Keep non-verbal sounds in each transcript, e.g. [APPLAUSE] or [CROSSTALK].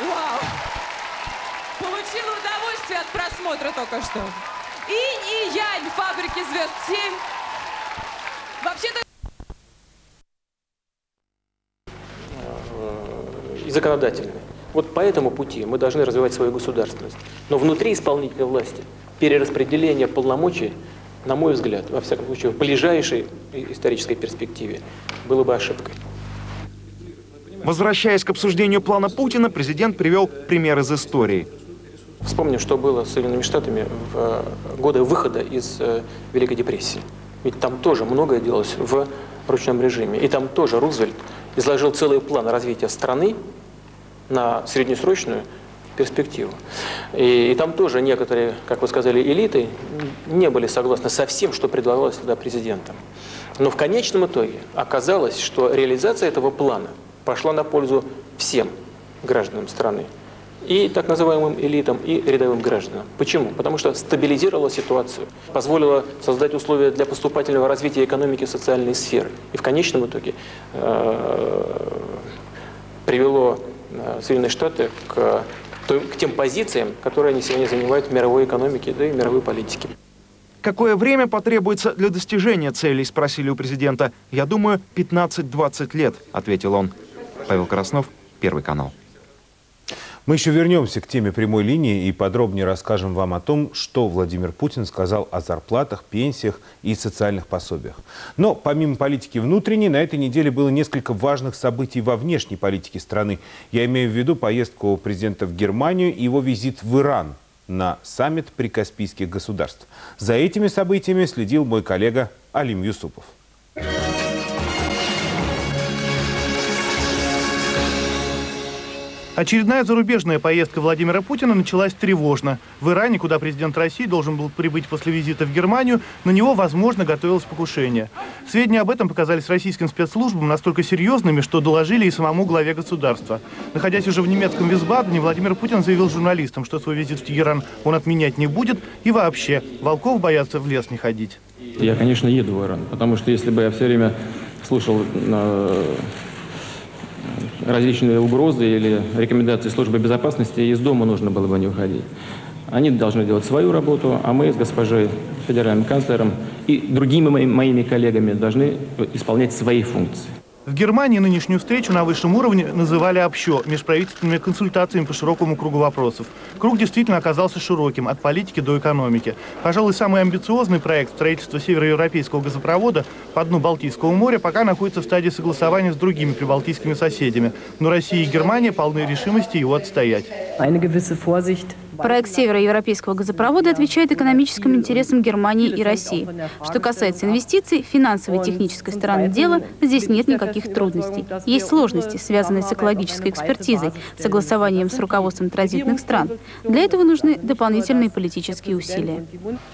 Вау! Получила удовольствие от просмотра только что. Инь и Янь фабрики звезд 7. Вообще-то и законодательной. Вот по этому пути мы должны развивать свою государственность. Но внутри исполнительной власти перераспределение полномочий, на мой взгляд, во всяком случае, в ближайшей исторической перспективе, было бы ошибкой. Возвращаясь к обсуждению плана Путина, президент привел пример из истории. Вспомним, что было с Соединенными Штатами в э, годы выхода из э, Великой депрессии. Ведь там тоже многое делалось в ручном режиме. И там тоже Рузвельт изложил целый план развития страны на среднесрочную перспективу. И, и там тоже некоторые, как вы сказали, элиты не были согласны со всем, что предлагалось тогда президентом. Но в конечном итоге оказалось, что реализация этого плана пошла на пользу всем гражданам страны. И так называемым элитам, и рядовым гражданам. Почему? Потому что стабилизировала ситуацию, позволила создать условия для поступательного развития экономики и социальной сферы. И в конечном итоге э, привело э, Соединенные Штаты к, к тем позициям, которые они сегодня занимают в мировой экономике, да и мировой политике. Какое время потребуется для достижения целей, спросили у президента. Я думаю, 15-20 лет, ответил он. Павел Краснов, Первый канал. Мы еще вернемся к теме прямой линии и подробнее расскажем вам о том, что Владимир Путин сказал о зарплатах, пенсиях и социальных пособиях. Но помимо политики внутренней, на этой неделе было несколько важных событий во внешней политике страны. Я имею в виду поездку президента в Германию и его визит в Иран на саммит прикаспийских государств. За этими событиями следил мой коллега Алим Юсупов. Очередная зарубежная поездка Владимира Путина началась тревожно. В Иране, куда президент России должен был прибыть после визита в Германию, на него, возможно, готовилось покушение. Сведения об этом показались российским спецслужбам настолько серьезными, что доложили и самому главе государства. Находясь уже в немецком Висбадене, Владимир Путин заявил журналистам, что свой визит в Тегеран он отменять не будет и вообще волков боятся в лес не ходить. Я, конечно, еду в Иран, потому что если бы я все время слушал э, различные угрозы или рекомендации службы безопасности, из дома нужно было бы не уходить. Они должны делать свою работу, а мы с госпожой федеральным канцлером и другими моими коллегами должны исполнять свои функции. В Германии нынешнюю встречу на высшем уровне называли «общо» – межправительственными консультациями по широкому кругу вопросов. Круг действительно оказался широким, от политики до экономики. Пожалуй, самый амбициозный проект строительства североевропейского газопровода по дну Балтийского моря пока находится в стадии согласования с другими прибалтийскими соседями. Но Россия и Германия полны решимости его отстоять. Проект североевропейского газопровода отвечает экономическим интересам Германии и России. Что касается инвестиций, финансовой и технической стороны дела, здесь нет никаких трудностей. Есть сложности, связанные с экологической экспертизой, согласованием с руководством транзитных стран. Для этого нужны дополнительные политические усилия.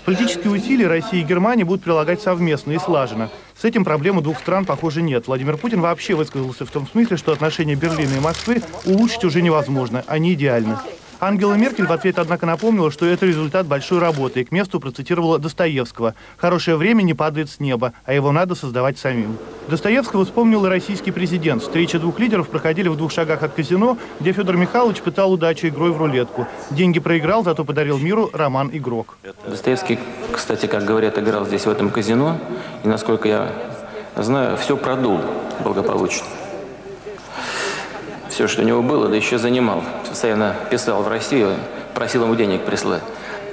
Политические усилия России и Германии будут прилагать совместно и слаженно. С этим проблем у двух стран, похоже, нет. Владимир Путин вообще высказался в том смысле, что отношения Берлина и Москвы улучшить уже невозможно, они идеальны. Ангела Меркель в ответ, однако, напомнила, что это результат большой работы и к месту процитировала Достоевского. «Хорошее время не падает с неба, а его надо создавать самим». Достоевского вспомнил и российский президент. Встречи двух лидеров проходили в двух шагах от казино, где Федор Михайлович пытал удачу игрой в рулетку. Деньги проиграл, зато подарил миру роман «Игрок». Достоевский, кстати, как говорят, играл здесь, в этом казино. И, насколько я знаю, все продул благополучно все, что у него было, да еще занимал. Постоянно писал в Россию, просил ему денег прислать.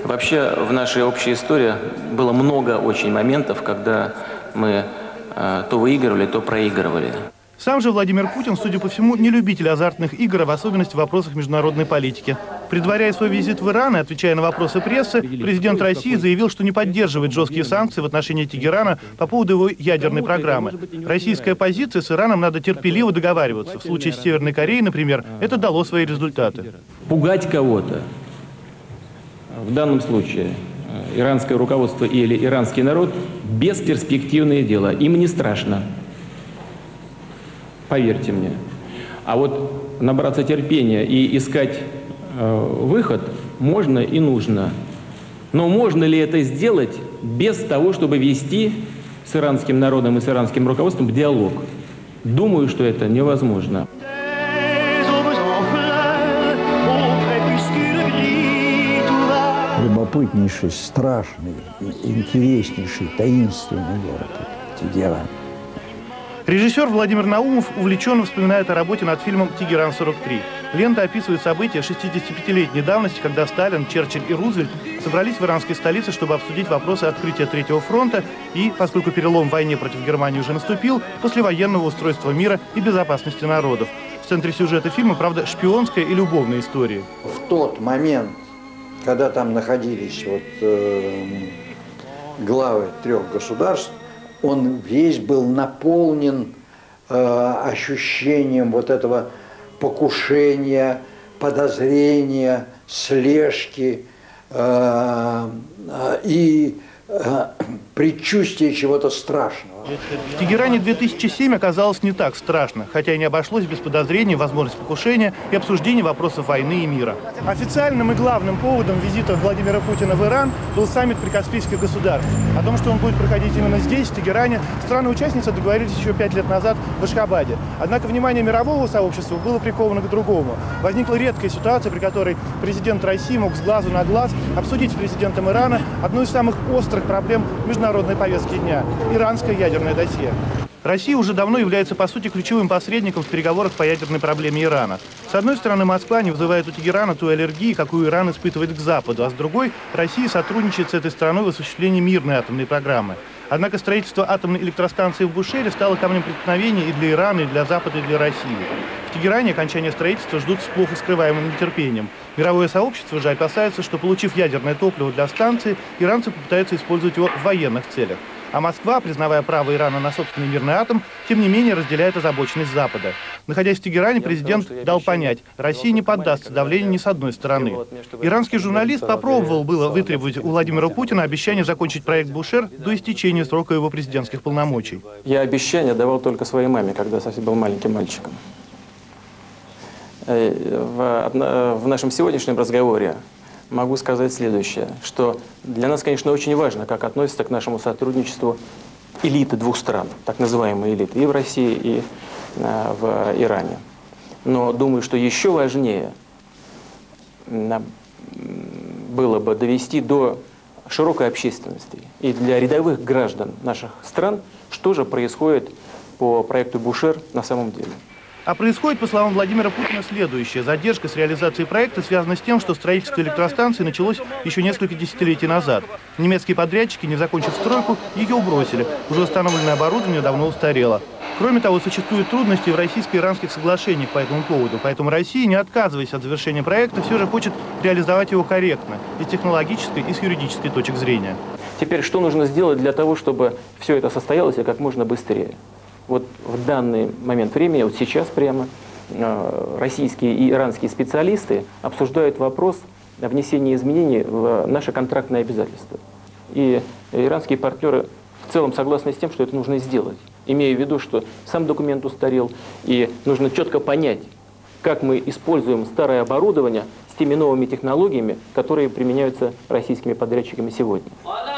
Вообще в нашей общей истории было много очень моментов, когда мы э, то выигрывали, то проигрывали. Сам же Владимир Путин, судя по всему, не любитель азартных игр, а в особенности в вопросах международной политики. Предваряя свой визит в Иран и отвечая на вопросы прессы, президент России заявил, что не поддерживает жесткие санкции в отношении Тегерана по поводу его ядерной программы. Российская позиция с Ираном надо терпеливо договариваться. В случае с Северной Кореей, например, это дало свои результаты. Пугать кого-то, в данном случае э, иранское руководство или иранский народ, бесперспективное дело. Им не страшно. Поверьте мне. А вот набраться терпения и искать э, выход можно и нужно. Но можно ли это сделать без того, чтобы вести с иранским народом и с иранским руководством диалог? Думаю, что это невозможно. Любопытнейший, страшный, интереснейший, таинственный город Тегеран. Режиссер Владимир Наумов увлеченно вспоминает о работе над фильмом «Тегеран-43». Лента описывает события 65-летней давности, когда Сталин, Черчилль и Рузвельт собрались в иранской столице, чтобы обсудить вопросы открытия Третьего фронта и, поскольку перелом в войне против Германии уже наступил, послевоенного устройства мира и безопасности народов. В центре сюжета фильма, правда, шпионская и любовная история. В тот момент, когда там находились вот, э, главы трех государств, он весь был наполнен э, ощущением вот этого покушения, подозрения, слежки э, э, и э, предчувствия чего-то страшного. В Тегеране 2007 оказалось не так страшно, хотя и не обошлось без подозрений, возможности покушения и обсуждения вопросов войны и мира. Официальным и главным поводом визита Владимира Путина в Иран был саммит прикаспийских государств. О том, что он будет проходить именно здесь, в Тегеране, страны-участницы договорились еще пять лет назад в Ашхабаде. Однако внимание мирового сообщества было приковано к другому. Возникла редкая ситуация, при которой президент России мог с глазу на глаз обсудить с президентом Ирана одну из самых острых проблем международной повестки дня – иранское ядерное досье. Россия уже давно является, по сути, ключевым посредником в переговорах по ядерной проблеме Ирана. С одной стороны, Москва не вызывает у Тегерана той аллергии, какую Иран испытывает к Западу, а с другой, Россия сотрудничает с этой страной в осуществлении мирной атомной программы. Однако строительство атомной электростанции в Бушере стало камнем преткновения и для Ирана, и для Запада, и для России. В Тегеране окончание строительства ждут с плохо скрываемым нетерпением. Мировое сообщество же опасается, что, получив ядерное топливо для станции, иранцы попытаются использовать его в военных целях. А Москва, признавая право Ирана на собственный мирный атом, тем не менее разделяет озабоченность Запада. Находясь в Тегеране, президент дал понять, Россия не поддастся давлению ни с одной стороны. Иранский журналист попробовал было вытребовать у Владимира Путина обещание закончить проект Бушер до истечения срока его президентских полномочий. Я обещание давал только своей маме, когда совсем был маленьким мальчиком. Э, в, в нашем сегодняшнем разговоре могу сказать следующее, что для нас, конечно, очень важно, как относятся к нашему сотрудничеству элиты двух стран, так называемые элиты, и в России, и э, в Иране. Но думаю, что еще важнее было бы довести до широкой общественности и для рядовых граждан наших стран, что же происходит по проекту Бушер на самом деле. А происходит, по словам Владимира Путина, следующее. Задержка с реализацией проекта связана с тем, что строительство электростанции началось еще несколько десятилетий назад. Немецкие подрядчики, не закончив стройку, ее убросили. Уже установленное оборудование давно устарело. Кроме того, существуют трудности в российско-иранских соглашениях по этому поводу. Поэтому Россия, не отказываясь от завершения проекта, все же хочет реализовать его корректно, и с технологической, и с юридической точек зрения. Теперь что нужно сделать для того, чтобы все это состоялось и как можно быстрее? Вот в данный момент времени, вот сейчас прямо, э, российские и иранские специалисты обсуждают вопрос о внесении изменений в наши контрактные обязательства. И иранские партнеры в целом согласны с тем, что это нужно сделать, имея в виду, что сам документ устарел, и нужно четко понять, как мы используем старое оборудование теми новыми технологиями, которые применяются российскими подрядчиками сегодня.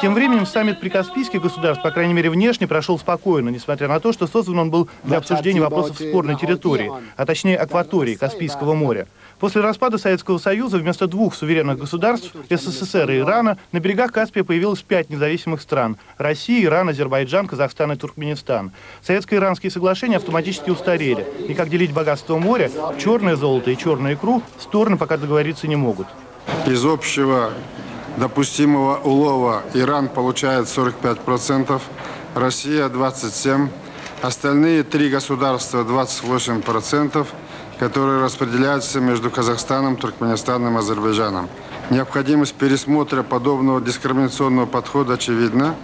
Тем временем саммит прикаспийских государств, по крайней мере внешне, прошел спокойно, несмотря на то, что создан он был для обсуждения вопросов спорной территории, а точнее акватории Каспийского моря. После распада Советского Союза вместо двух суверенных государств, СССР и Ирана, на берегах Каспия появилось пять независимых стран – Россия, Иран, Азербайджан, Казахстан и Туркменистан. Советско-иранские соглашения автоматически устарели. И как делить богатство моря, черное золото и черную икру, стороны пока договориться не могут. Из общего допустимого улова Иран получает 45%, Россия 27%, остальные три государства 28%, которые распределяются между Казахстаном, Туркменистаном и Азербайджаном. Необходимость пересмотра подобного дискриминационного подхода очевидна.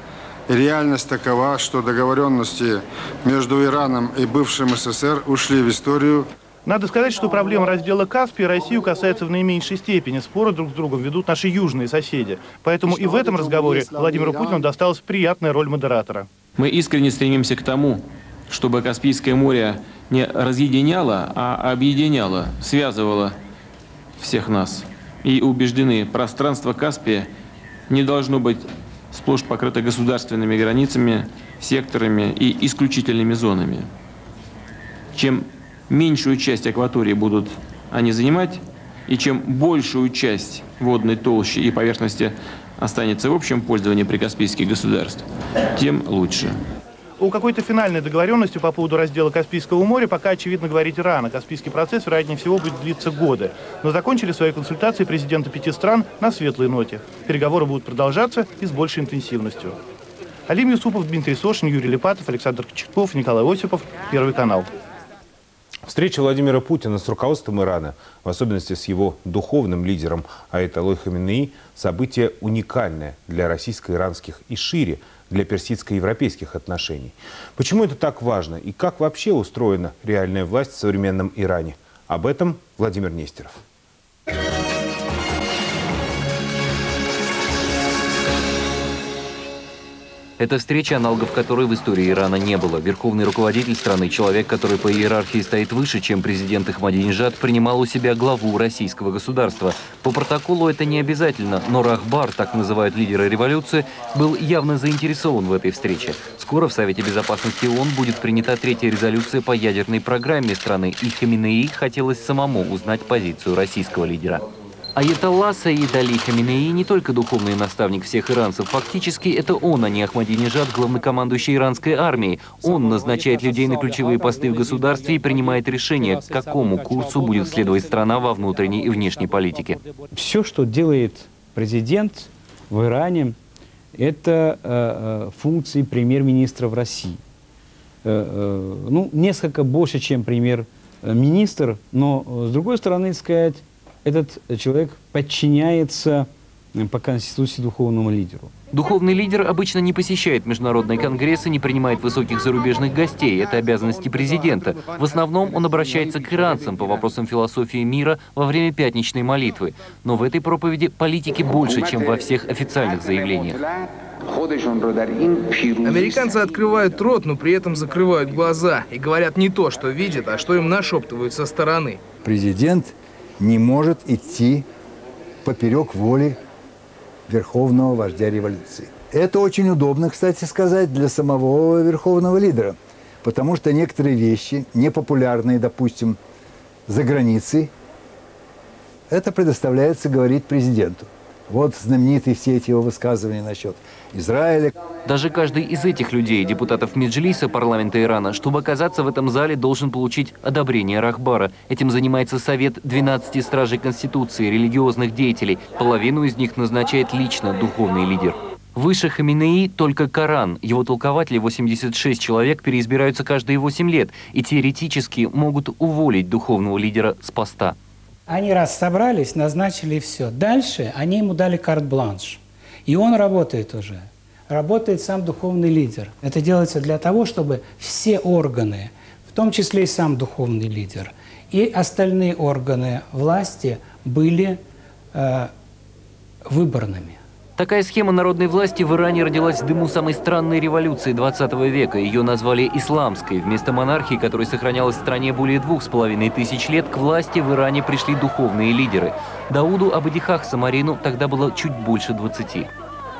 И реальность такова, что договоренности между Ираном и бывшим СССР ушли в историю. Надо сказать, что проблема раздела Каспия Россию касается в наименьшей степени. Споры друг с другом ведут наши южные соседи. Поэтому и в этом разговоре Владимиру Путину досталась приятная роль модератора. Мы искренне стремимся к тому, чтобы Каспийское море не разъединяло, а объединяло, связывало всех нас. И убеждены, пространство Каспия не должно быть сплошь покрыто государственными границами, секторами и исключительными зонами. Чем меньшую часть акватории будут они занимать, и чем большую часть водной толщи и поверхности останется в общем пользовании прикаспийских государств, тем лучше. О какой-то финальной договоренности по поводу раздела Каспийского моря пока, очевидно, говорить рано. Каспийский процесс, вероятнее всего, будет длиться годы. Но закончили свои консультации президенты пяти стран на светлой ноте. Переговоры будут продолжаться и с большей интенсивностью. Алим Юсупов, Дмитрий Сошин, Юрий Липатов, Александр Кочетков, Николай Осипов. Первый канал. Встреча Владимира Путина с руководством Ирана, в особенности с его духовным лидером Аэтолой Хаминеи, событие уникальное для российско-иранских и шире для персидско-европейских отношений. Почему это так важно и как вообще устроена реальная власть в современном Иране? Об этом Владимир Нестеров. Это встреча, аналогов которой в истории Ирана не было. Верховный руководитель страны, человек, который по иерархии стоит выше, чем президент Ахмадинежад, принимал у себя главу российского государства. По протоколу это не обязательно, но Рахбар, так называют лидера революции, был явно заинтересован в этой встрече. Скоро в Совете Безопасности ООН будет принята третья резолюция по ядерной программе страны, и Хаминеи хотелось самому узнать позицию российского лидера. Аятолла Саид Али Хаминеи не только духовный наставник всех иранцев. Фактически это он, а не Ахмадинежад, главнокомандующий иранской армией. Он назначает людей на ключевые посты в государстве и принимает решение, к какому курсу будет следовать страна во внутренней и внешней политике. Все, что делает президент в Иране, это э, э функции премьер-министра в России. Э, э, ну, несколько больше, чем премьер-министр, но, э, с другой стороны, сказать, этот человек подчиняется э, по Конституции духовному лидеру. Духовный лидер обычно не посещает международные конгрессы, не принимает высоких зарубежных гостей. Это обязанности президента. В основном он обращается к иранцам по вопросам философии мира во время пятничной молитвы. Но в этой проповеди политики больше, чем во всех официальных заявлениях. Американцы открывают рот, но при этом закрывают глаза и говорят не то, что видят, а что им нашептывают со стороны. Президент не может идти поперек воли верховного вождя революции. Это очень удобно, кстати сказать, для самого верховного лидера, потому что некоторые вещи, непопулярные, допустим, за границей, это предоставляется говорить президенту. Вот знаменитые все эти его высказывания насчет Израиля. Даже каждый из этих людей, депутатов Меджлиса парламента Ирана, чтобы оказаться в этом зале, должен получить одобрение Рахбара. Этим занимается Совет 12 стражей Конституции, религиозных деятелей. Половину из них назначает лично духовный лидер. Выше Хаминеи только Коран. Его толкователи 86 человек переизбираются каждые 8 лет и теоретически могут уволить духовного лидера с поста. Они раз собрались, назначили все. Дальше они ему дали карт-бланш. И он работает уже. Работает сам духовный лидер. Это делается для того, чтобы все органы, в том числе и сам духовный лидер, и остальные органы власти были э, выборными. Такая схема народной власти в Иране родилась в дыму самой странной революции 20 века. Ее назвали исламской. Вместо монархии, которая сохранялась в стране более двух с половиной тысяч лет, к власти в Иране пришли духовные лидеры. Дауду Абадихах Самарину тогда было чуть больше 20.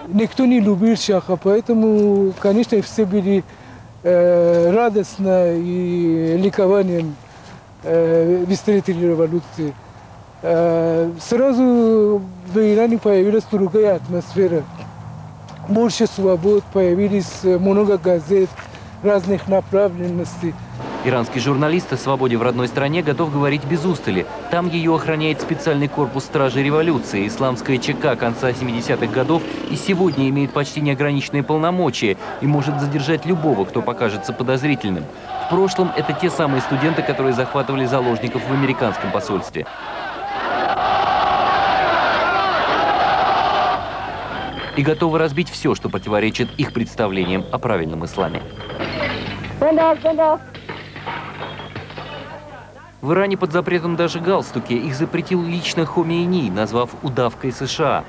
Никто не любил шаха, поэтому, конечно, все были э, радостно и ликованием э, встретили революцию. Э, сразу в Иране появилась другая атмосфера. Больше свобод, появились много газет разных направленностей. Иранский журналист о свободе в родной стране готов говорить без устали. Там ее охраняет специальный корпус стражей революции. Исламская ЧК конца 70-х годов и сегодня имеет почти неограниченные полномочия и может задержать любого, кто покажется подозрительным. В прошлом это те самые студенты, которые захватывали заложников в американском посольстве. И готовы разбить все, что противоречит их представлениям о правильном исламе. В Иране под запретом даже галстуки. Их запретил лично Хомейни, назвав удавкой США.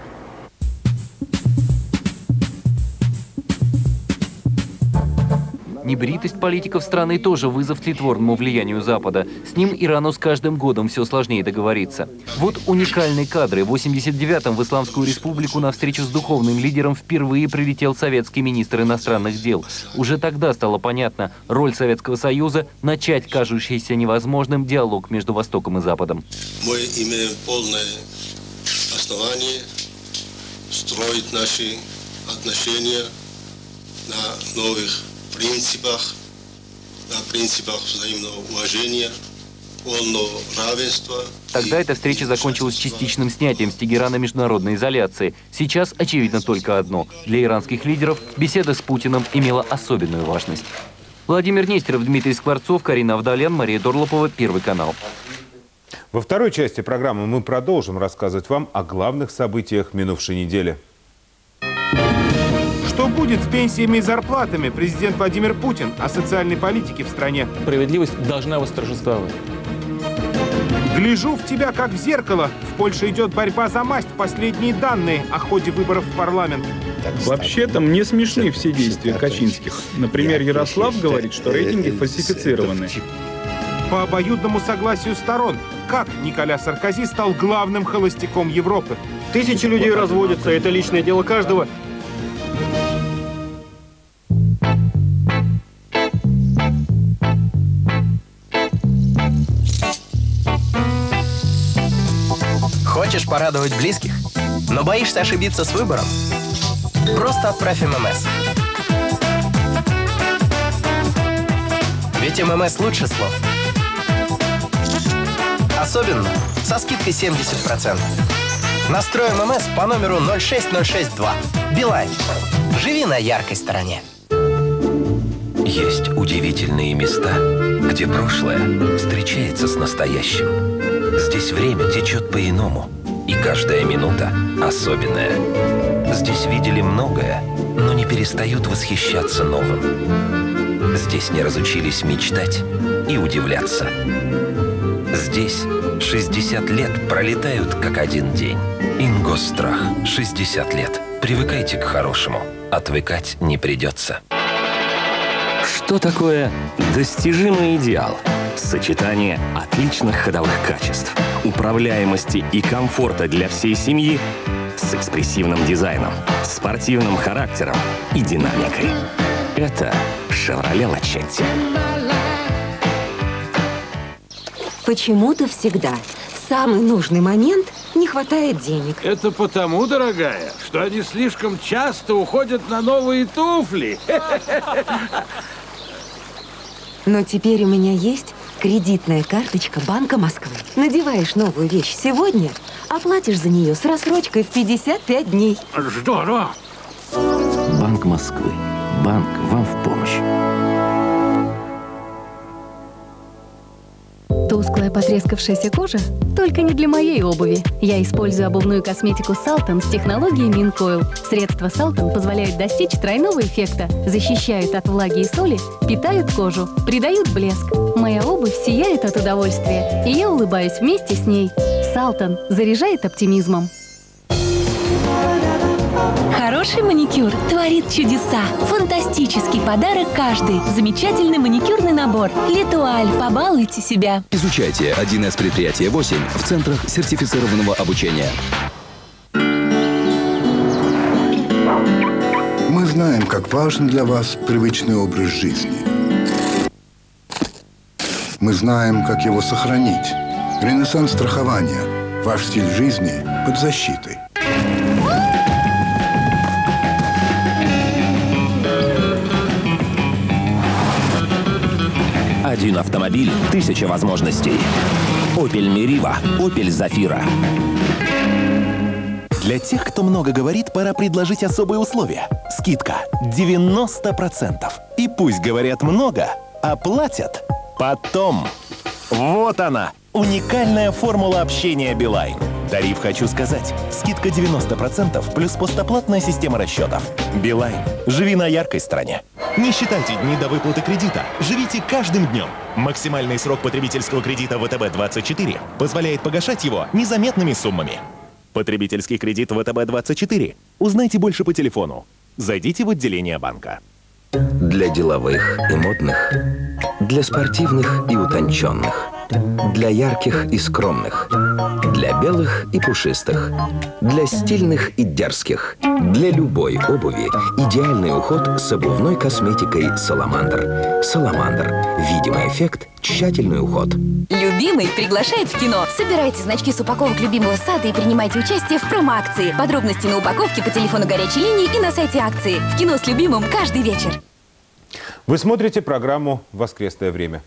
Небритость политиков страны тоже вызов тлетворному влиянию Запада. С ним Ирану с каждым годом все сложнее договориться. Вот уникальные кадры. В 89-м в Исламскую республику на встречу с духовным лидером впервые прилетел советский министр иностранных дел. Уже тогда стало понятно, роль Советского Союза – начать кажущийся невозможным диалог между Востоком и Западом. Мы имеем полное основание строить наши отношения на новых принципах, на принципах взаимного уважения, полного равенства. Тогда эта встреча закончилась частичным снятием с Тегерана международной изоляции. Сейчас очевидно только одно. Для иранских лидеров беседа с Путиным имела особенную важность. Владимир Нестеров, Дмитрий Скворцов, Карина Авдалян, Мария Дорлопова, Первый канал. Во второй части программы мы продолжим рассказывать вам о главных событиях минувшей недели. Что будет с пенсиями и зарплатами? Президент Владимир Путин о социальной политике в стране. Справедливость должна восторжествовать. Гляжу в тебя, как в зеркало. В Польше идет борьба за масть. Последние данные о ходе выборов в парламент. Вообще-то мне смешны все действия Качинских. Например, Ярослав говорит, что рейтинги фальсифицированы. По обоюдному согласию сторон, как Николя Саркози стал главным холостяком Европы? Тысячи людей разводятся, это личное дело каждого. Хочешь порадовать близких, но боишься ошибиться с выбором? Просто отправь ММС. Ведь ММС лучше слов. Особенно со скидкой 70%. Настрой ММС по номеру 06062. Билайн. Живи на яркой стороне. Есть удивительные места, где прошлое встречается с настоящим. Здесь время течет по-иному, и каждая минута особенная. Здесь видели многое, но не перестают восхищаться новым. Здесь не разучились мечтать и удивляться. Здесь 60 лет пролетают как один день. Ингосстрах. 60 лет. Привыкайте к хорошему. Отвыкать не придется. Что такое достижимый идеал? Сочетание отличных ходовых качеств, управляемости и комфорта для всей семьи с экспрессивным дизайном, спортивным характером и динамикой. Это «Шевроле Лачетти». Почему-то всегда в самый нужный момент не хватает денег. Это потому, дорогая, что они слишком часто уходят на новые туфли. [LAUGHS] Но теперь у меня есть кредитная карточка Банка Москвы. Надеваешь новую вещь сегодня, оплатишь за нее с рассрочкой в 55 дней. Здорово! Банк Москвы. Банк вам в помощь. Тусклая потрескавшаяся кожа? Только не для моей обуви. Я использую обувную косметику Salton с технологией Mincoil. Средства Salton позволяют достичь тройного эффекта. Защищают от влаги и соли, питают кожу, придают блеск. Моя обувь сияет от удовольствия, и я улыбаюсь вместе с ней. Salton заряжает оптимизмом. Хороший маникюр творит чудеса. Фантастический подарок каждый. Замечательный маникюрный набор. Литуаль. Побалуйте себя. Изучайте 1С предприятие 8 в центрах сертифицированного обучения. Мы знаем, как важен для вас привычный образ жизни. Мы знаем, как его сохранить. Ренессанс страхования. Ваш стиль жизни под защитой. Один автомобиль, тысяча возможностей. Opel Meriva, Opel Zafira. Для тех, кто много говорит, пора предложить особые условия. Скидка 90%. И пусть говорят много, а платят потом. Вот она, уникальная формула общения Билайн. Тариф хочу сказать. Скидка 90% плюс постоплатная система расчетов. Билайн. Живи на яркой стороне. Не считайте дни до выплаты кредита. Живите каждым днем. Максимальный срок потребительского кредита ВТБ-24 позволяет погашать его незаметными суммами. Потребительский кредит ВТБ-24. Узнайте больше по телефону. Зайдите в отделение банка. Для деловых и модных. Для спортивных и утонченных. Для ярких и скромных. Для белых и пушистых. Для стильных и дерзких. Для любой обуви идеальный уход с обувной косметикой «Саламандр». «Саламандр». Видимый эффект – тщательный уход. Любимый приглашает в кино. Собирайте значки с упаковок любимого сада и принимайте участие в промо-акции. Подробности на упаковке по телефону горячей линии и на сайте акции. В кино с любимым каждый вечер. Вы смотрите программу «Воскресное время».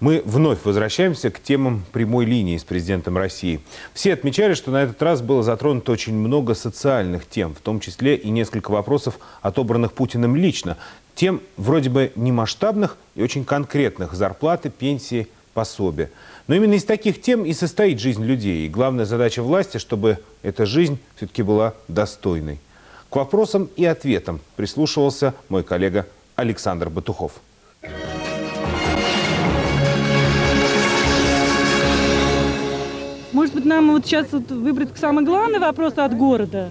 Мы вновь возвращаемся к темам прямой линии с президентом России. Все отмечали, что на этот раз было затронуто очень много социальных тем, в том числе и несколько вопросов, отобранных Путиным лично. Тем вроде бы не масштабных и очень конкретных – зарплаты, пенсии, пособия. Но именно из таких тем и состоит жизнь людей. И главная задача власти, чтобы эта жизнь все-таки была достойной. К вопросам и ответам прислушивался мой коллега Александр Батухов. Может быть, нам вот сейчас вот выбрать самый главный вопрос от города?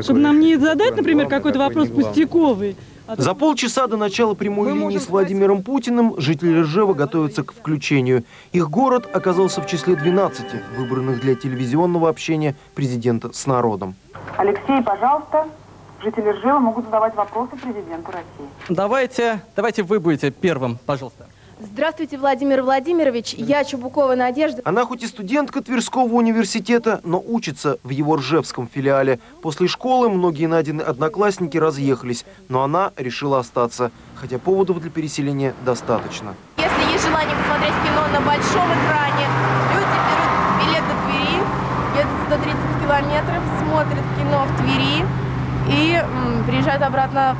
Чтобы нам не задать, например, какой-то вопрос пустяковый. а За полчаса до начала прямой линии с Владимиром Путиным жители Ржева готовятся к включению. Их город оказался в числе 12 выбранных для телевизионного общения президента с народом. Алексей, пожалуйста, жители Ржева могут задавать вопросы президенту России. Давайте, давайте вы будете первым, пожалуйста. Здравствуйте, Владимир Владимирович. Я Чубукова Надежда. Она хоть и студентка Тверского университета, но учится в его Ржевском филиале. После школы многие Надины одноклассники разъехались, но она решила остаться, хотя поводов для переселения достаточно. Если есть желание посмотреть кино на большом экране, люди берут билет до Твери, едут 130 километров, смотрят кино в Твери и м, приезжают обратно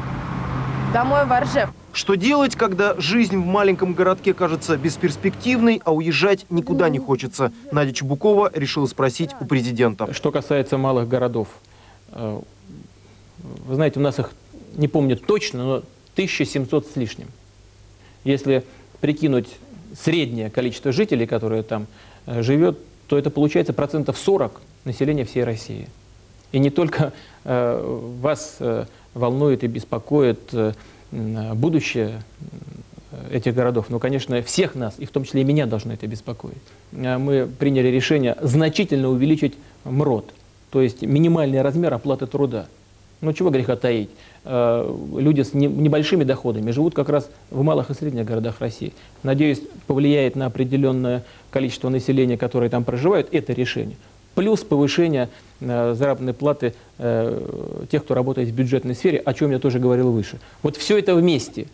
домой в Ржев. Что делать, когда жизнь в маленьком городке кажется бесперспективной, а уезжать никуда не хочется? Надя Чебукова решила спросить у президента. Что касается малых городов, э, вы знаете, у нас их, не помню точно, но 1700 с лишним. Если прикинуть среднее количество жителей, которое там э, живет, то это получается процентов 40 населения всей России. И не только э, вас волнует и беспокоит будущее э, этих городов, но, конечно, всех нас, и в том числе и меня, должно это беспокоить. Э, Мы приняли решение значительно увеличить МРОД, то есть минимальный размер оплаты труда. Ну, чего греха таить. Э, Люди с не- небольшими доходами живут как раз в малых и средних городах России. Надеюсь, повлияет на определенное количество населения, которое там проживает, это решение. Плюс повышение э, заработной платы э, тех, кто работает в бюджетной сфере, о чем я тоже говорил выше. Вот все это вместе.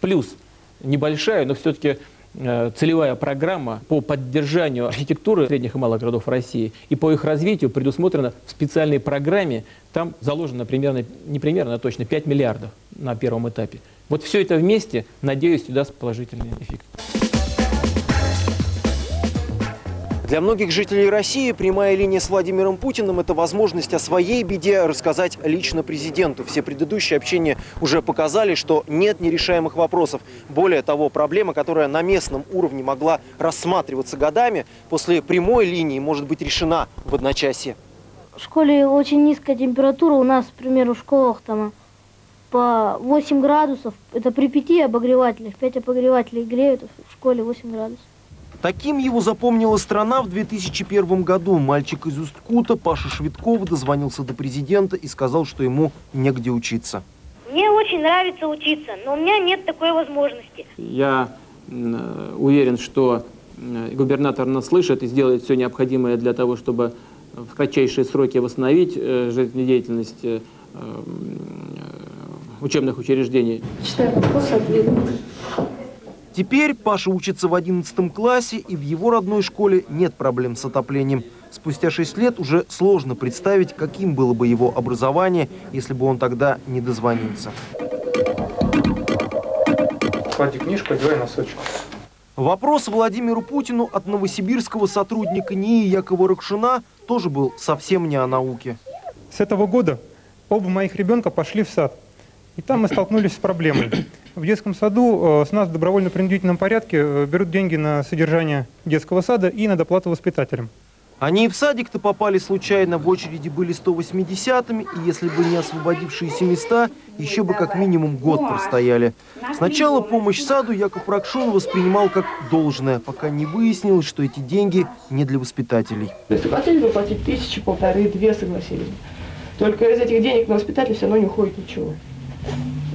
Плюс небольшая, но все-таки э, целевая программа по поддержанию архитектуры средних и малых городов России и по их развитию предусмотрена в специальной программе. Там заложено примерно, не примерно, а точно 5 миллиардов на первом этапе. Вот все это вместе, надеюсь, даст положительный эффект. Для многих жителей России прямая линия с Владимиром Путиным – это возможность о своей беде рассказать лично президенту. Все предыдущие общения уже показали, что нет нерешаемых вопросов. Более того, проблема, которая на местном уровне могла рассматриваться годами, после прямой линии может быть решена в одночасье. В школе очень низкая температура. У нас, к примеру, в школах там по 8 градусов. Это при 5 обогревателях. 5 обогревателей греют, а в школе 8 градусов. Таким его запомнила страна в 2001 году. Мальчик из Усткута Паша Швидков дозвонился до президента и сказал, что ему негде учиться. Мне очень нравится учиться, но у меня нет такой возможности. Я э, уверен, что э, губернатор нас слышит и сделает все необходимое для того, чтобы в кратчайшие сроки восстановить э, жизнедеятельность э, э, учебных учреждений. Читаю вопрос, ответ. Теперь Паша учится в 11 классе, и в его родной школе нет проблем с отоплением. Спустя 6 лет уже сложно представить, каким было бы его образование, если бы он тогда не дозвонился. Клади книжку, одевай носочек. Вопрос Владимиру Путину от новосибирского сотрудника НИИ Якова Ракшина тоже был совсем не о науке. С этого года оба моих ребенка пошли в сад. И там мы столкнулись с проблемой. В детском саду э, с нас в добровольно-принудительном порядке э, берут деньги на содержание детского сада и на доплату воспитателям. Они и в садик-то попали случайно, в очереди были 180-ми, и если бы не освободившиеся места, еще бы как минимум год простояли. Сначала помощь саду Яков Ракшун воспринимал как должное, пока не выяснилось, что эти деньги не для воспитателей. Хотели бы платить тысячи, полторы, две, согласились. Только из этих денег на воспитателя все равно не уходит ничего.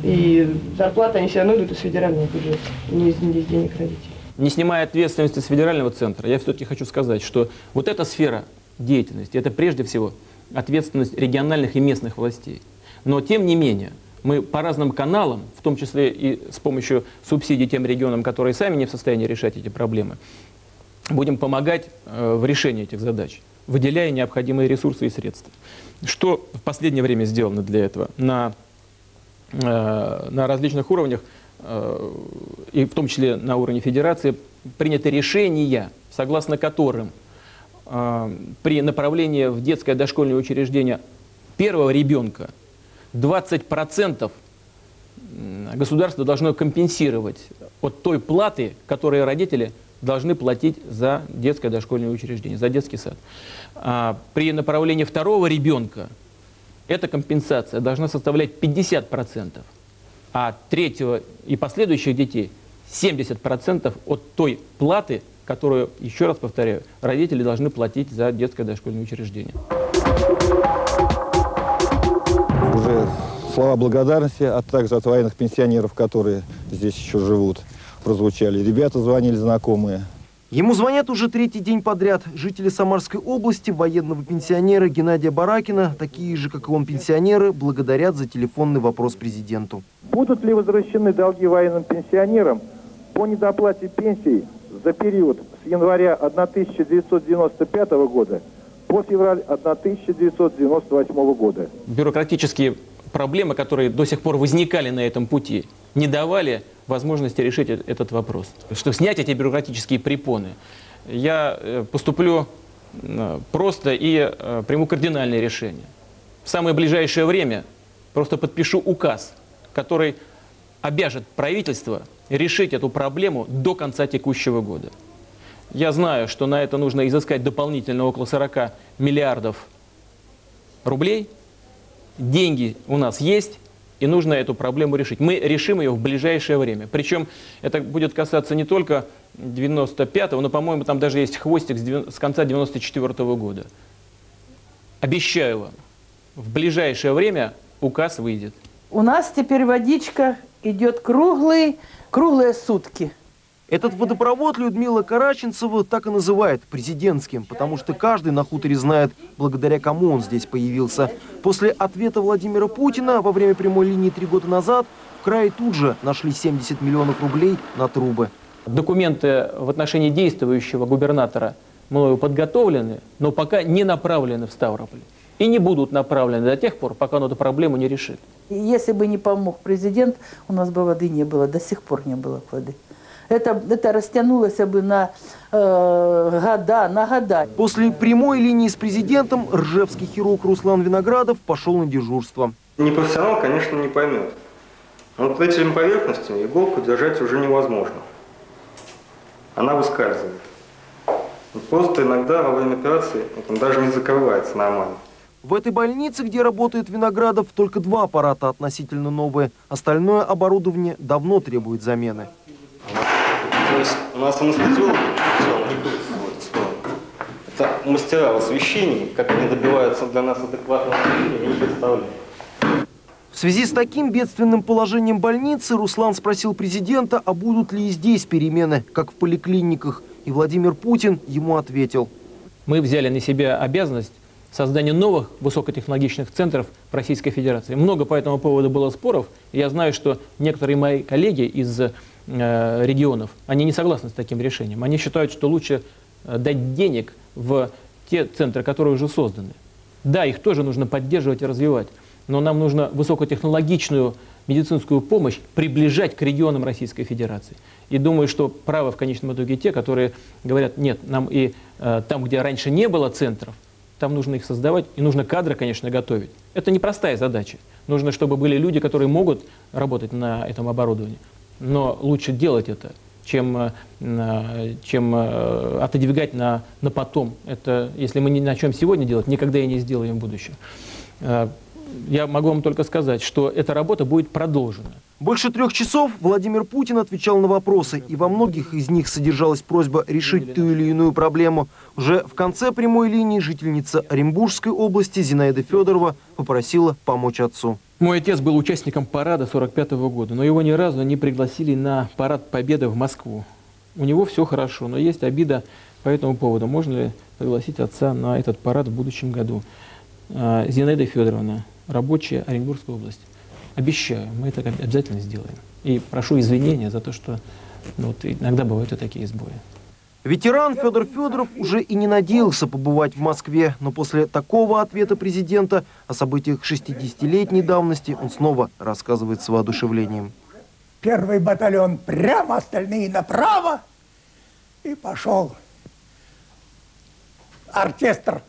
И зарплаты они все равно идут из федерального бюджета, не из, не из денег родителей. Не снимая ответственности с федерального центра, я все-таки хочу сказать, что вот эта сфера деятельности, это прежде всего ответственность региональных и местных властей. Но тем не менее, мы по разным каналам, в том числе и с помощью субсидий тем регионам, которые сами не в состоянии решать эти проблемы, будем помогать э, в решении этих задач, выделяя необходимые ресурсы и средства. Что в последнее время сделано для этого? На, на различных уровнях Э, и в том числе на уровне федерации, приняты решения, согласно которым э, при направлении в детское дошкольное учреждение первого ребенка 20% государство должно компенсировать от той платы, которую родители должны платить за детское дошкольное учреждение, за детский сад. А при направлении второго ребенка эта компенсация должна составлять 50% а третьего и последующих детей 70% от той платы, которую, еще раз повторяю, родители должны платить за детское дошкольное учреждение. Уже слова благодарности, а также от военных пенсионеров, которые здесь еще живут, прозвучали. Ребята звонили знакомые, Ему звонят уже третий день подряд. Жители Самарской области, военного пенсионера Геннадия Баракина, такие же, как и он, пенсионеры, благодарят за телефонный вопрос президенту. Будут ли возвращены долги военным пенсионерам по недоплате пенсий за период с января 1995 года по февраль 1998 года? Бюрократические проблемы, которые до сих пор возникали на этом пути, не давали возможности решить этот вопрос. Чтобы снять эти бюрократические препоны, я э, поступлю э, просто и э, приму кардинальное решение. В самое ближайшее время просто подпишу указ, который обяжет правительство решить эту проблему до конца текущего года. Я знаю, что на это нужно изыскать дополнительно около 40 миллиардов рублей. Деньги у нас есть, и нужно эту проблему решить. Мы решим ее в ближайшее время. Причем это будет касаться не только 95-го, но, по-моему, там даже есть хвостик с конца 94 -го года. Обещаю вам, в ближайшее время указ выйдет. У нас теперь водичка идет круглые, круглые сутки. Этот водопровод Людмила Караченцева так и называет президентским, потому что каждый на хуторе знает, благодаря кому он здесь появился. После ответа Владимира Путина во время прямой линии три года назад в крае тут же нашли 70 миллионов рублей на трубы. Документы в отношении действующего губернатора мною подготовлены, но пока не направлены в Ставрополь. И не будут направлены до тех пор, пока он эту проблему не решит. Если бы не помог президент, у нас бы воды не было, до сих пор не было воды это, это растянулось бы на э, года, на года. После прямой линии с президентом ржевский хирург Руслан Виноградов пошел на дежурство. Непрофессионал, конечно, не поймет. Но вот этими поверхностями иголку держать уже невозможно. Она выскальзывает. Просто иногда во время операции он даже не закрывается нормально. В этой больнице, где работает Виноградов, только два аппарата относительно новые. Остальное оборудование давно требует замены. То есть у нас анестезиологи, это мастера в освещении, как они добиваются для нас адекватного освещения, я не представляю. В связи с таким бедственным положением больницы Руслан спросил президента, а будут ли и здесь перемены, как в поликлиниках. И Владимир Путин ему ответил. Мы взяли на себя обязанность создания новых высокотехнологичных центров в Российской Федерации. Много по этому поводу было споров. Я знаю, что некоторые мои коллеги из регионов, они не согласны с таким решением. Они считают, что лучше э, дать денег в те центры, которые уже созданы. Да, их тоже нужно поддерживать и развивать, но нам нужно высокотехнологичную медицинскую помощь приближать к регионам Российской Федерации. И думаю, что правы в конечном итоге те, которые говорят, нет, нам и э, там, где раньше не было центров, там нужно их создавать, и нужно кадры, конечно, готовить. Это непростая задача. Нужно, чтобы были люди, которые могут работать на этом оборудовании. Но лучше делать это, чем, чем отодвигать на, на потом. Это, если мы не начнем сегодня делать, никогда и не сделаем в будущем. Я могу вам только сказать, что эта работа будет продолжена. Больше трех часов Владимир Путин отвечал на вопросы, и во многих из них содержалась просьба решить ту или иную проблему. Уже в конце прямой линии жительница Оренбургской области Зинаида Федорова попросила помочь отцу. Мой отец был участником парада 45 -го года, но его ни разу не пригласили на парад Победы в Москву. У него все хорошо, но есть обида по этому поводу. Можно ли пригласить отца на этот парад в будущем году? А, Зинаида Федоровна, рабочая Оренбургской области. Обещаю, мы это обязательно сделаем. И прошу извинения за то, что ну, вот, иногда бывают и такие сбои. Ветеран Федор Федоров уже и не надеялся побывать в Москве, но после такого ответа президента о событиях 60-летней давности он снова рассказывает с воодушевлением. Первый батальон прямо, остальные направо, и пошел оркестр.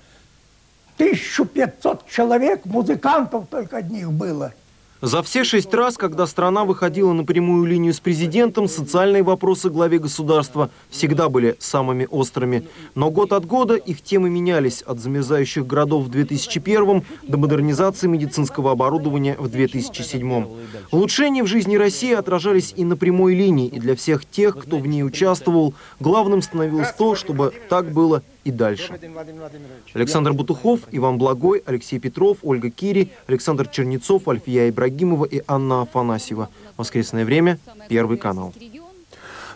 1500 человек, музыкантов только одних было – за все шесть раз, когда страна выходила на прямую линию с президентом, социальные вопросы главе государства всегда были самыми острыми. Но год от года их темы менялись от замерзающих городов в 2001 до модернизации медицинского оборудования в 2007. Улучшения в жизни России отражались и на прямой линии, и для всех тех, кто в ней участвовал, главным становилось то, чтобы так было и дальше. Александр Бутухов, Иван Благой, Алексей Петров, Ольга Кири, Александр Чернецов, Альфия Ибрагимова и Анна Афанасьева. Воскресное время, Первый канал.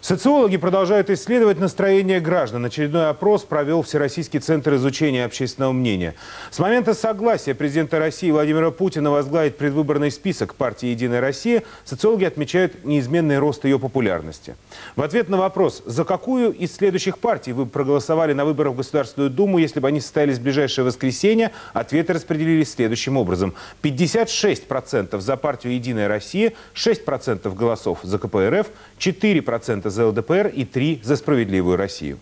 Социологи продолжают исследовать настроение граждан. Очередной опрос провел Всероссийский центр изучения общественного мнения. С момента согласия президента России Владимира Путина возглавить предвыборный список партии «Единая Россия» социологи отмечают неизменный рост ее популярности. В ответ на вопрос, за какую из следующих партий вы проголосовали на выборах в Государственную Думу, если бы они состоялись в ближайшее воскресенье, ответы распределились следующим образом. 56% за партию «Единая Россия», 6% голосов за КПРФ, 4% за ЛДПР и 3 за справедливую Россию.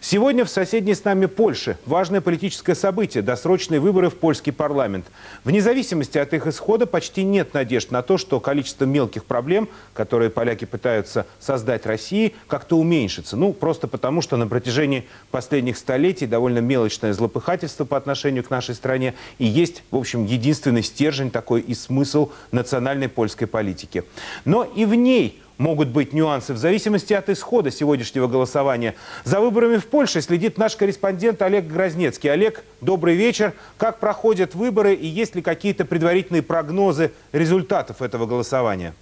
Сегодня в соседней с нами Польше важное политическое событие – досрочные выборы в польский парламент. Вне зависимости от их исхода почти нет надежд на то, что количество мелких проблем, которые поляки пытаются создать России, как-то уменьшится. Ну, просто потому, что на протяжении последних столетий довольно мелочное злопыхательство по отношению к нашей стране и есть, в общем, единственный стержень такой и смысл национальной польской политики. Но и в ней могут быть нюансы в зависимости от исхода сегодняшнего голосования. За выборами в Польше следит наш корреспондент Олег Грознецкий. Олег, добрый вечер. Как проходят выборы и есть ли какие-то предварительные прогнозы результатов этого голосования?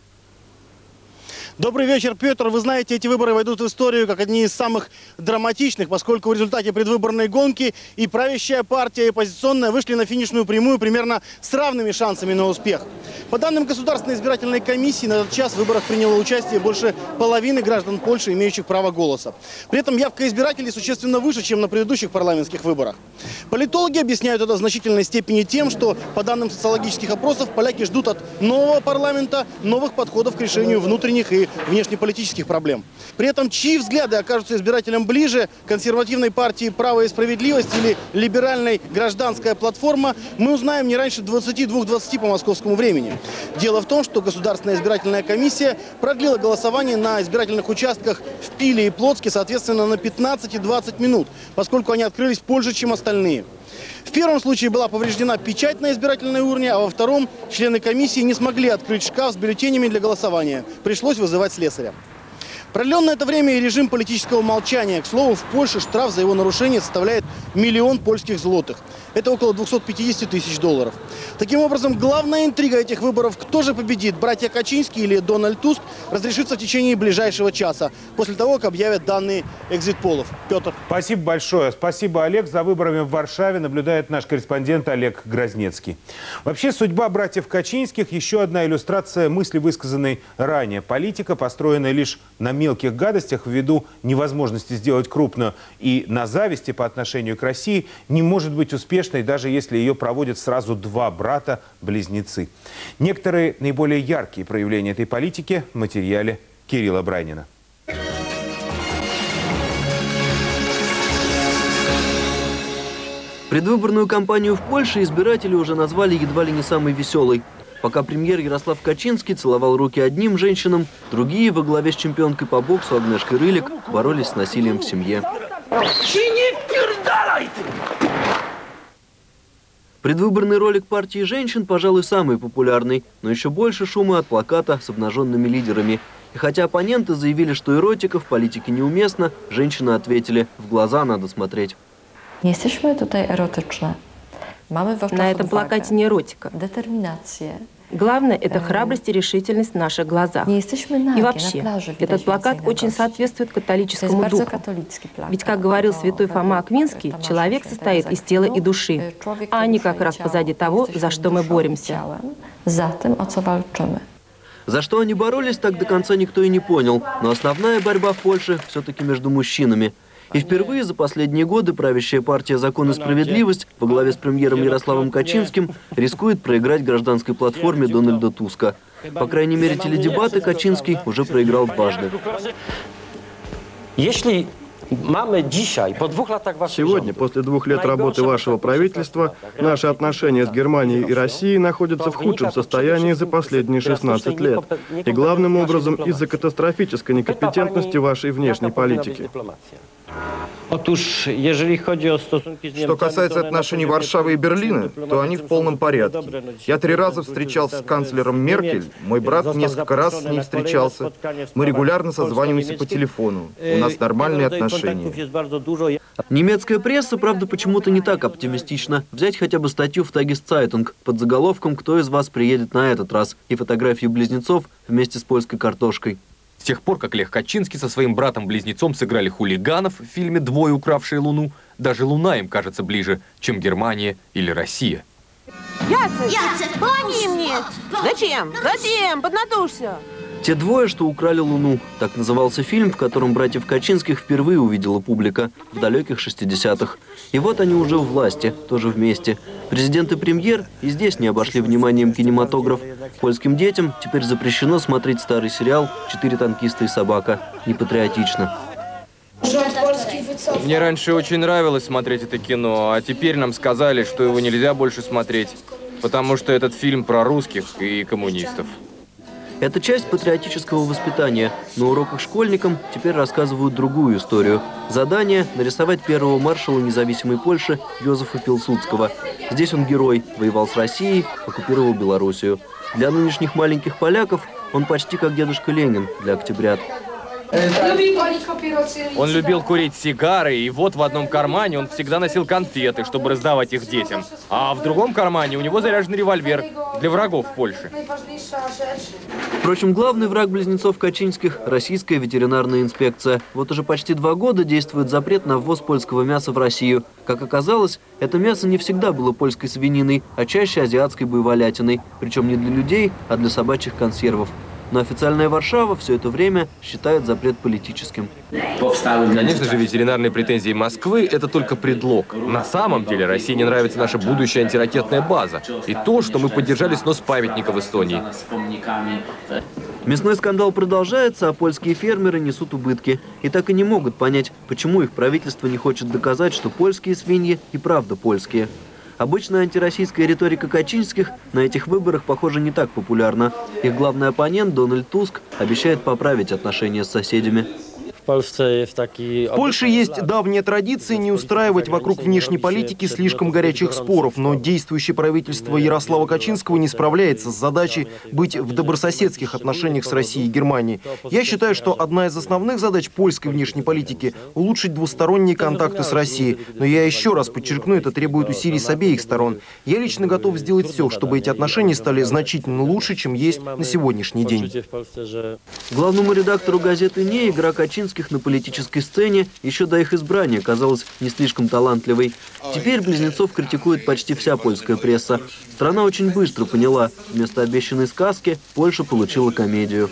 Добрый вечер, Петр. Вы знаете, эти выборы войдут в историю как одни из самых драматичных, поскольку в результате предвыборной гонки и правящая партия, и оппозиционная вышли на финишную прямую примерно с равными шансами на успех. По данным Государственной избирательной комиссии, на этот час в выборах приняло участие больше половины граждан Польши, имеющих право голоса. При этом явка избирателей существенно выше, чем на предыдущих парламентских выборах. Политологи объясняют это в значительной степени тем, что, по данным социологических опросов, поляки ждут от нового парламента новых подходов к решению внутренних и внешнеполитических проблем. При этом чьи взгляды окажутся избирателям ближе, консервативной партии «Право и справедливость» или либеральной «Гражданская платформа», мы узнаем не раньше 22-20 по московскому времени. Дело в том, что Государственная избирательная комиссия продлила голосование на избирательных участках в Пиле и Плотске, соответственно, на 15 и 20 минут, поскольку они открылись позже, чем остальные. Первом случае была повреждена печать на избирательной урне, а во втором члены комиссии не смогли открыть шкаф с бюллетенями для голосования. Пришлось вызывать слесаря. Продлен на это время и режим политического молчания. К слову, в Польше штраф за его нарушение составляет миллион польских злотых. Это около 250 тысяч долларов. Таким образом, главная интрига этих выборов, кто же победит, братья Качинский или Дональд Туск, разрешится в течение ближайшего часа, после того, как объявят данные экзит-полов. Петр. Спасибо большое. Спасибо, Олег. За выборами в Варшаве наблюдает наш корреспондент Олег Грознецкий. Вообще, судьба братьев Качинских – еще одна иллюстрация мысли, высказанной ранее. Политика, построенная лишь на мелких гадостях ввиду невозможности сделать крупную и на зависти по отношению к России, не может быть успешной, даже если ее проводят сразу два брата-близнецы. Некоторые наиболее яркие проявления этой политики в материале Кирилла Брайнина. Предвыборную кампанию в Польше избиратели уже назвали едва ли не самой веселой. Пока премьер Ярослав Качинский целовал руки одним женщинам, другие во главе с чемпионкой по боксу Агнешкой Рылик боролись с насилием в семье. Предвыборный ролик партии женщин, пожалуй, самый популярный, но еще больше шума от плаката с обнаженными лидерами. И хотя оппоненты заявили, что эротика в политике неуместна, женщины ответили, в глаза надо смотреть. Nie jesteśmy tutaj erotyczne. На этом плакате не эротика. determinację. Главное – это храбрость и решительность в наших глазах. И вообще, этот плакат очень соответствует католическому духу. Ведь, как говорил святой Фома Аквинский, Tomasz человек состоит из тела и души, człowiek а dusza как раз позади того, за что мы боремся. За что они боролись, так до конца никто и не понял. Но основная борьба в Польше все-таки между мужчинами. И впервые за последние годы правящая партия «Закон и справедливость» во главе с премьером Ярославом Качинским рискует проиграть гражданской платформе Дональда Туска. По крайней мере, теледебаты Качинский уже проиграл дважды. Waszych Сегодня, после двух лет работы вашего правительства, наши отношения с Германией и Россией находятся в худшем состоянии за последние 16 лет. И главным образом из-за катастрофической некомпетентности вашей внешней политики. Что касается отношений Варшавы и Берлина, то они в полном порядке. Я три раза встречался с канцлером Меркель, мой брат несколько раз с ней встречался. Мы регулярно созваниваемся по телефону. У нас нормальные отношения. Немецкая пресса, правда, почему-то не так оптимистична. Взять хотя бы статью в Тагесцайтунг под заголовком «Кто из вас приедет на этот раз?» и фотографию близнецов вместе с польской картошкой. С тех пор, как Лех Качинский со своим братом-близнецом сыграли хулиганов в фильме «Двое, укравшие Луну», даже Луна им кажется ближе, чем Германия или Россия. Яцек! Яцек, помоги мне! Зачем? Зачем? Поднатужься! Те двое, что украли Луну. Так назывался фильм, в котором братьев Качинских впервые увидела публика в далеких 60-х. И вот они уже у власти, тоже вместе. Президент и премьер и здесь не обошли вниманием кинематограф. Польским детям теперь запрещено смотреть старый сериал «Четыре танкиста и собака». Непатриотично. Мне раньше очень нравилось смотреть это кино, а теперь нам сказали, что его нельзя больше смотреть, потому что этот фильм про русских и коммунистов. Это часть патриотического воспитания. На уроках школьникам теперь рассказывают другую историю. Задание – нарисовать первого маршала независимой Польши Йозефа Пилсудского. Здесь он герой, воевал с Россией, оккупировал Белоруссию. Для нынешних маленьких поляков он почти как дедушка Ленин для октябрят. Он любил курить сигары, и вот в одном кармане он всегда носил конфеты, чтобы раздавать их детям. А в другом кармане у него заряженный револьвер для врагов Польши. Впрочем, главный враг близнецов Качинских – российская ветеринарная инспекция. Вот уже почти два года действует запрет на ввоз польского мяса в Россию. Как оказалось, это мясо не всегда было польской свининой, а чаще азиатской буйволятиной. Причем не для людей, а для собачьих консервов. Но официальная Варшава все это время считает запрет политическим. Конечно же, ветеринарные претензии Москвы – это только предлог. На самом деле России не нравится наша будущая антиракетная база. И то, что мы поддержали снос памятника в Эстонии. Мясной скандал продолжается, а польские фермеры несут убытки. И так и не могут понять, почему их правительство не хочет доказать, что польские свиньи и правда польские. Обычная антироссийская риторика Качинских на этих выборах, похоже, не так популярна. Их главный оппонент Дональд Туск обещает поправить отношения с соседями. В Польше есть давняя традиция не устраивать вокруг внешней политики слишком горячих споров, но действующее правительство Ярослава Качинского не справляется с задачей быть в добрососедских отношениях с Россией и Германией. Я считаю, что одна из основных задач польской внешней политики – улучшить двусторонние контакты с Россией. Но я еще раз подчеркну, это требует усилий с обеих сторон. Я лично готов сделать все, чтобы эти отношения стали значительно лучше, чем есть на сегодняшний день. Главному редактору газеты «Не» игра Качинских на политической сцене еще до их избрания казалась не слишком талантливой. Теперь близнецов критикует почти вся польская пресса. Страна очень быстро поняла, вместо обещанной сказки Польша получила комедию.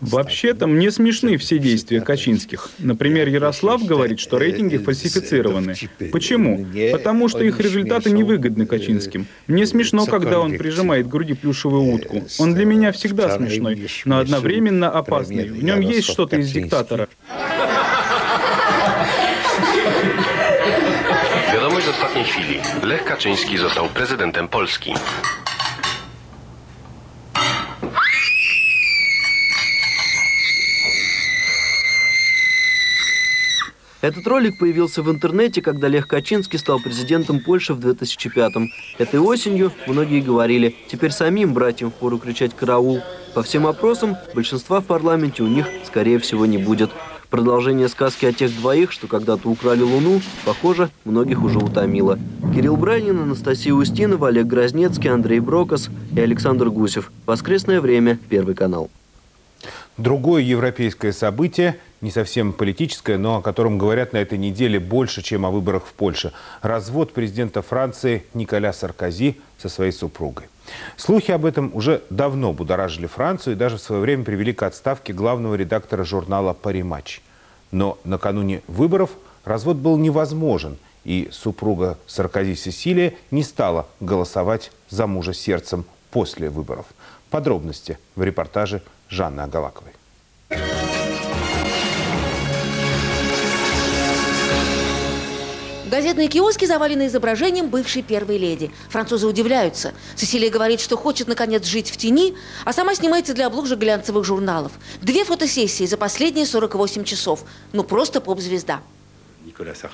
Вообще-то мне смешны все действия Качинских. Например, Ярослав говорит, что рейтинги фальсифицированы. Почему? Потому что их результаты невыгодны Качинским. Мне смешно, когда он прижимает к груди плюшевую утку. Он для меня всегда смешной, но одновременно опасный. В нем есть что-то из диктатора. Wiadomość ostatniej chwili. Lech Kaczyński został prezydentem Polski. Этот ролик появился в интернете, когда Лех Качинский стал президентом Польши в 2005-м. Этой осенью многие говорили, теперь самим братьям впору кричать «караул». По всем опросам, большинства в парламенте у них, скорее всего, не будет. Продолжение сказки о тех двоих, что когда-то украли Луну, похоже, многих уже утомило. Кирилл Бранин, Анастасия Устинова, Олег Грознецкий, Андрей Брокос и Александр Гусев. Воскресное время, Первый канал. Другое европейское событие, не совсем политическое, но о котором говорят на этой неделе больше, чем о выборах в Польше. Развод президента Франции Николя Саркози со своей супругой. Слухи об этом уже давно будоражили Францию и даже в свое время привели к отставке главного редактора журнала «Париматч». Но накануне выборов развод был невозможен, и супруга Саркози Сесилия не стала голосовать за мужа сердцем после выборов. Подробности в репортаже Жанны Агалаковой. Газетные киоски завалены изображением бывшей первой леди. Французы удивляются. Сесилия говорит, что хочет, наконец, жить в тени, а сама снимается для обложек глянцевых журналов. Две фотосессии за последние 48 часов. Ну, просто поп-звезда.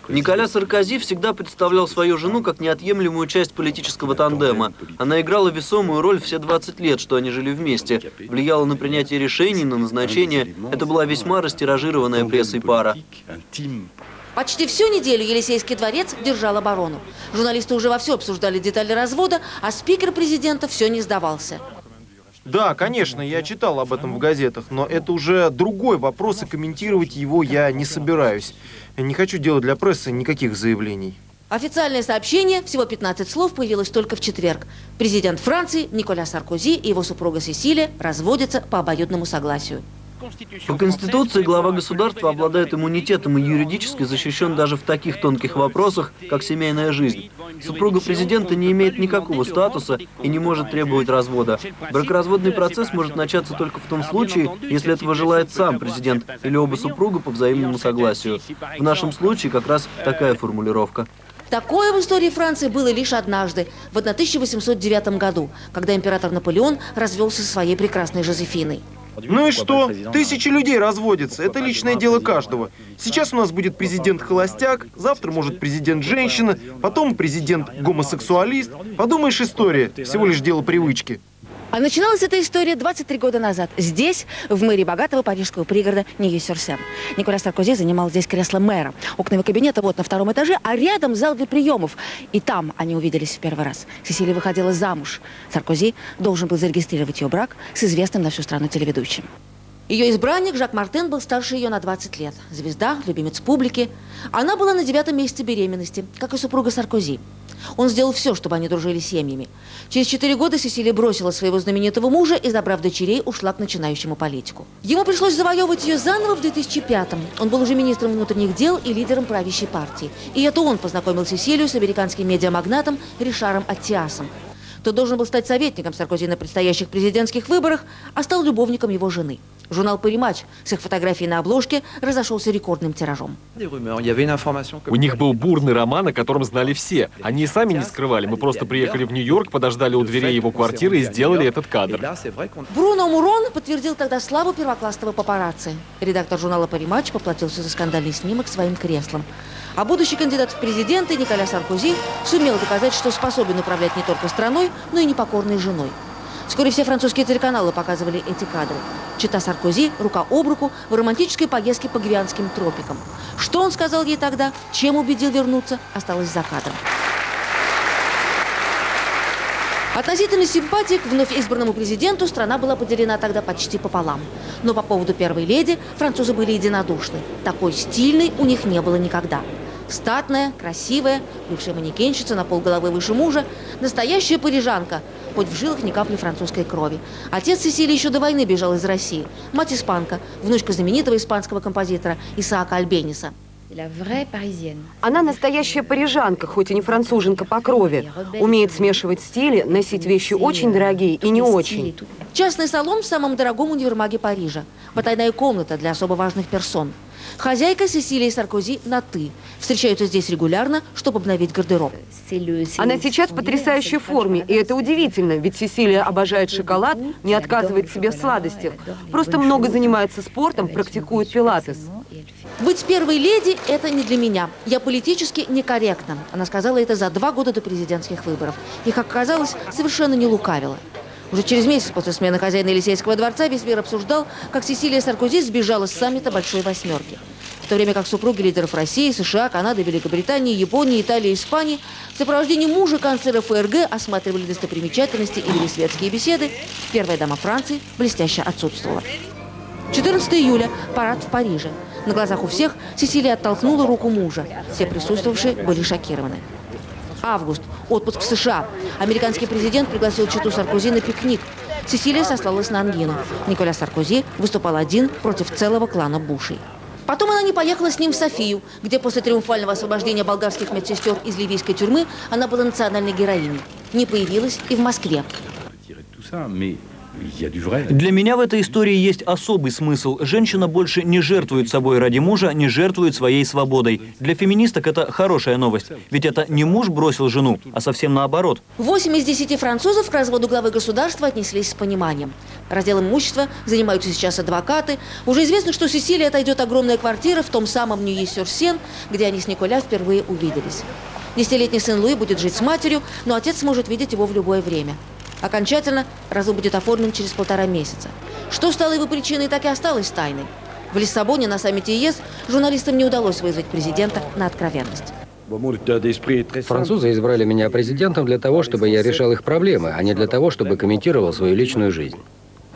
Николя Саркози всегда представлял свою жену как неотъемлемую часть политического тандема. Она играла весомую роль все 20 лет, что они жили вместе. Влияла на принятие решений, на назначение. Это была весьма растиражированная прессой пара. Почти всю неделю Елисейский дворец держал оборону. Журналисты уже вовсю обсуждали детали развода, а спикер президента все не сдавался. Да, конечно, я читал об этом в газетах, но это уже другой вопрос, и комментировать его я не собираюсь. Не хочу делать для прессы никаких заявлений. Официальное сообщение, всего 15 слов, появилось только в четверг. Президент Франции Николя Саркози и его супруга Сесилия разводятся по обоюдному согласию. По Конституции глава государства обладает иммунитетом и юридически защищен даже в таких тонких вопросах, как семейная жизнь. Супруга президента не имеет никакого статуса и не может требовать развода. Бракоразводный процесс может начаться только в том случае, если этого желает сам президент или оба супруга по взаимному согласию. В нашем случае как раз такая формулировка. Такое в истории Франции было лишь однажды, в 1809 году, когда император Наполеон развелся со своей прекрасной Жозефиной. Ну и что? Тысячи людей разводятся. Это личное дело каждого. Сейчас у нас будет президент-холостяк, завтра может президент-женщина, потом президент-гомосексуалист. Подумаешь, история. Всего лишь дело привычки. А начиналась эта история 23 года назад. Здесь, в мэрии богатого парижского пригорода Нью-Сюрсен. Николя Саркози занимал здесь кресло мэра. Окна его кабинета вот на втором этаже, а рядом зал для приемов. И там они увиделись в первый раз. Сесилия выходила замуж. Саркози должен был зарегистрировать ее брак с известным на всю страну телеведущим. Ее избранник Жак Мартен был старше ее на 20 лет. Звезда, любимец публики. Она была на девятом месяце беременности, как и супруга Саркози. Он сделал все, чтобы они дружили семьями. Через четыре года Сесилия бросила своего знаменитого мужа и, забрав дочерей, ушла к начинающему политику. Ему пришлось завоевывать ее заново в 2005-м. Он был уже министром внутренних дел и лидером правящей партии. И это он познакомил Сесилию с американским медиамагнатом Ришаром Аттиасом. Тот должен был стать советником Саркози на предстоящих президентских выборах, а стал любовником его жены. Журнал «Париматч» с их фотографией на обложке разошелся рекордным тиражом. У них был бурный роман, о котором знали все. Они и сами не скрывали. Мы просто приехали в Нью-Йорк, подождали у дверей его квартиры и сделали этот кадр. Бруно Мурон подтвердил тогда славу первоклассного папарацци. Редактор журнала «Париматч» поплатился за скандальный снимок своим креслом. А будущий кандидат в президенты Николя Саркози сумел доказать, что способен управлять не только страной, но и непокорной женой. Вскоре все французские телеканалы показывали эти кадры. Чита Саркози рука об руку в романтической поездке по гвианским тропикам. Что он сказал ей тогда, чем убедил вернуться, осталось за кадром. Относительно симпатии к вновь избранному президенту страна была поделена тогда почти пополам. Но по поводу первой леди французы были единодушны. Такой стильной у них не было никогда. Статная, красивая, бывшая манекенщица на полголовы выше мужа, настоящая парижанка, хоть в жилах ни капли французской крови. Отец Сесилии еще до войны бежал из России. Мать испанка, внучка знаменитого испанского композитора Исаака Альбениса. Она настоящая парижанка, хоть и не француженка по крови. Умеет смешивать стили, носить вещи очень дорогие и не очень. Частный салон в самом дорогом универмаге Парижа. Потайная комната для особо важных персон. Хозяйка Сесилия Саркози на «ты». Встречаются здесь регулярно, чтобы обновить гардероб. Она сейчас в потрясающей форме, и это удивительно, ведь Сесилия обожает шоколад, не отказывает себе в сладостях. Просто много занимается спортом, практикует пилатес. Быть первой леди – это не для меня. Я политически некорректна. Она сказала это за два года до президентских выборов. И, как оказалось, совершенно не лукавила. Уже через месяц после смены хозяина Елисейского дворца весь мир обсуждал, как Сесилия Саркози сбежала с саммита Большой Восьмерки. В то время как супруги лидеров России, США, Канады, Великобритании, Японии, Италии, Испании в сопровождении мужа канцлера ФРГ осматривали достопримечательности и вели светские беседы, первая дама Франции блестяще отсутствовала. 14 июля – парад в Париже. На глазах у всех Сесилия оттолкнула руку мужа. Все присутствовавшие были шокированы. Август. Отпуск в США. Американский президент пригласил Читу Саркози на пикник. Сесилия сослалась на ангину. Николя Саркози выступал один против целого клана Бушей. Потом она не поехала с ним в Софию, где после триумфального освобождения болгарских медсестер из ливийской тюрьмы она была национальной героиней. Не появилась и в Москве. Для меня в этой истории есть особый смысл. Женщина больше не жертвует собой ради мужа, не жертвует своей свободой. Для феминисток это хорошая новость. Ведь это не муж бросил жену, а совсем наоборот. Восемь из десяти французов к разводу главы государства отнеслись с пониманием. Разделом имущества занимаются сейчас адвокаты. Уже известно, что Сесилии отойдет огромная квартира в том самом Ньюи-Сюрсен, где они с Николя впервые увиделись. Десятилетний сын Луи будет жить с матерью, но отец сможет видеть его в любое время. Окончательно развод будет оформлен через полтора месяца. Что стало его причиной, так и осталось тайной. В Лиссабоне на саммите ЕС журналистам не удалось вызвать президента на откровенность. Французы избрали меня президентом для того, чтобы я решал их проблемы, а не для того, чтобы комментировал свою личную жизнь.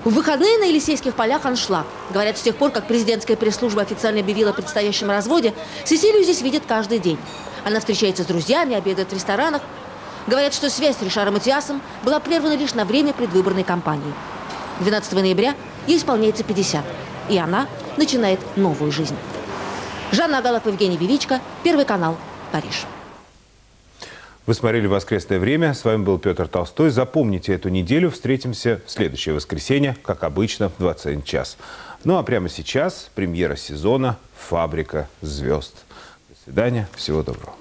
В выходные на Елисейских полях аншлаг. Говорят, с тех пор, как президентская пресс-служба официально объявила о предстоящем разводе, Сесилию здесь видят каждый день. Она встречается с друзьями, обедает в ресторанах, Говорят, что связь с Ришаром Матиасом была прервана лишь на время предвыборной кампании. 12 ноября ей исполняется 50, и она начинает новую жизнь. Жанна Агалов, Евгений Величко, Первый канал, Париж. Вы смотрели «Воскресное время». С вами был Петр Толстой. Запомните эту неделю. Встретимся в следующее воскресенье, как обычно, в 21 час. Ну а прямо сейчас премьера сезона «Фабрика звезд». До свидания. Всего доброго.